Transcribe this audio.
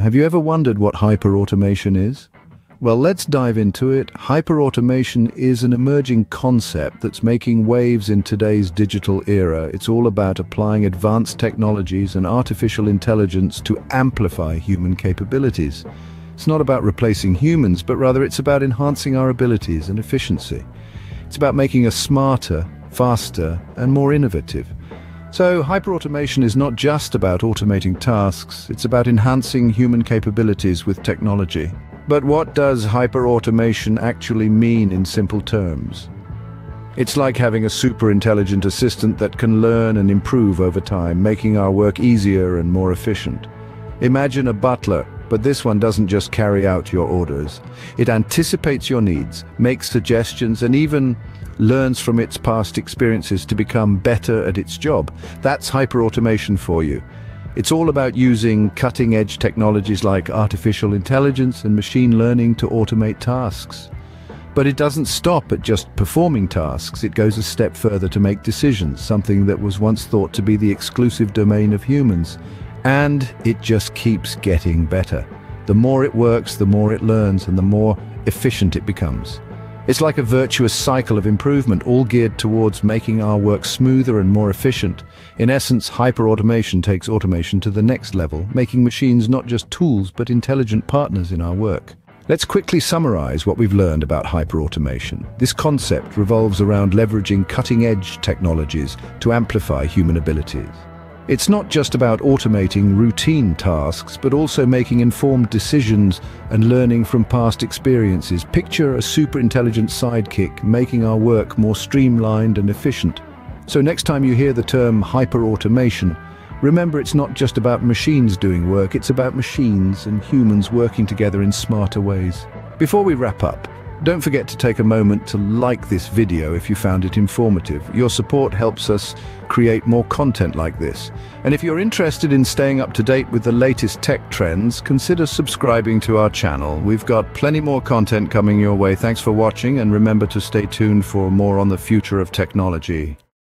Have you ever wondered what hyperautomation is? Well, let's dive into it. Hyperautomation is an emerging concept that's making waves in today's digital era. It's all about applying advanced technologies and artificial intelligence to amplify human capabilities. It's not about replacing humans, but rather it's about enhancing our abilities and efficiency. It's about making us smarter, faster, and more innovative. So hyperautomation is not just about automating tasks, it's about enhancing human capabilities with technology. But what does hyperautomation actually mean in simple terms? It's like having a super intelligent assistant that can learn and improve over time, making our work easier and more efficient. Imagine a butler, but this one doesn't just carry out your orders. It anticipates your needs, makes suggestions, and even learns from its past experiences to become better at its job. That's hyperautomation for you. It's all about using cutting-edge technologies like artificial intelligence and machine learning to automate tasks. But it doesn't stop at just performing tasks, it goes a step further to make decisions, something that was once thought to be the exclusive domain of humans. And it just keeps getting better. The more it works, the more it learns and the more efficient it becomes. It's like a virtuous cycle of improvement, all geared towards making our work smoother and more efficient. In essence, hyperautomation takes automation to the next level, making machines not just tools but intelligent partners in our work. Let's quickly summarize what we've learned about hyperautomation. This concept revolves around leveraging cutting-edge technologies to amplify human abilities. It's not just about automating routine tasks, but also making informed decisions and learning from past experiences. Picture a super intelligent sidekick making our work more streamlined and efficient. So next time you hear the term hyperautomation, remember it's not just about machines doing work, it's about machines and humans working together in smarter ways. Before we wrap up, don't forget to take a moment to like this video if you found it informative. Your support helps us create more content like this. And if you're interested in staying up to date with the latest tech trends, consider subscribing to our channel. We've got plenty more content coming your way. Thanks for watching and remember to stay tuned for more on the future of technology.